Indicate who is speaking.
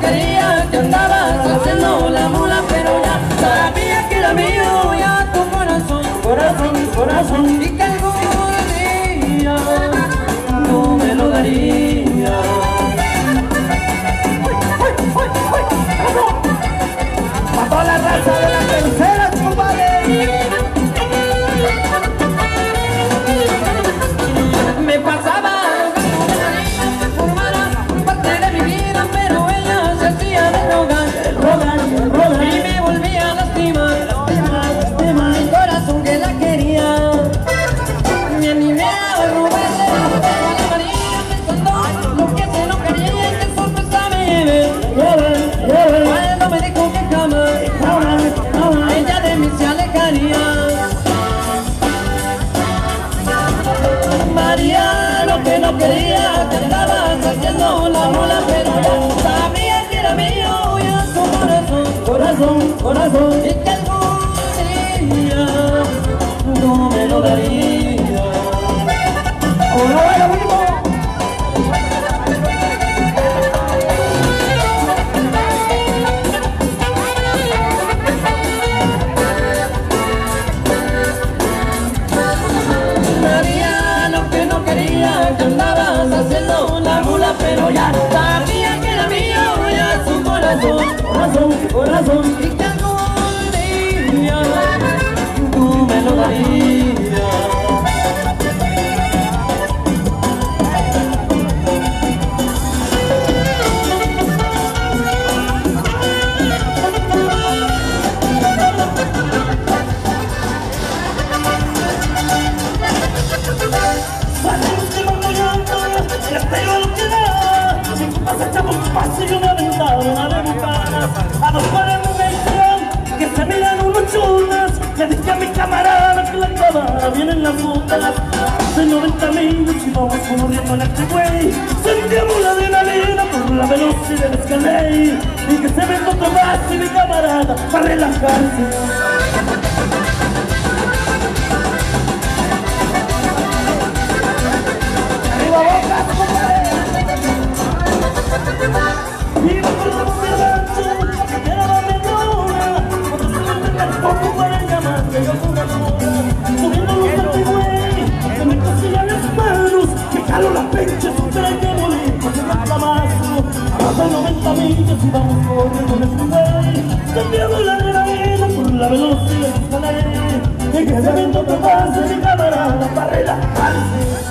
Speaker 1: quería, que andaba haciendo la mula, pero ya sabía que era mío, ya tu corazón, corazón, corazón, y que algún día no me lo daría. Quería, que haciendo la pero ya sabía que era mío, ya su corazón, corazón, corazón, corazón,
Speaker 2: de mención, que se miran unos chulas. Le dije a mi camarada que la cámara vienen las botas. De 90 millas y vamos corriendo en este güey. Sentíamos la adrenalina por la velocidad del escalé. Y que se ven otro más y mi camarada para relajarse. Me calo la pinche super que morí, porque me clamazo. A 90 millas y vamos corriendo en este güey. Sentíamos la adrenalina por la velocidad que escalé. Y que se tocó más de mi camarada para relajarse.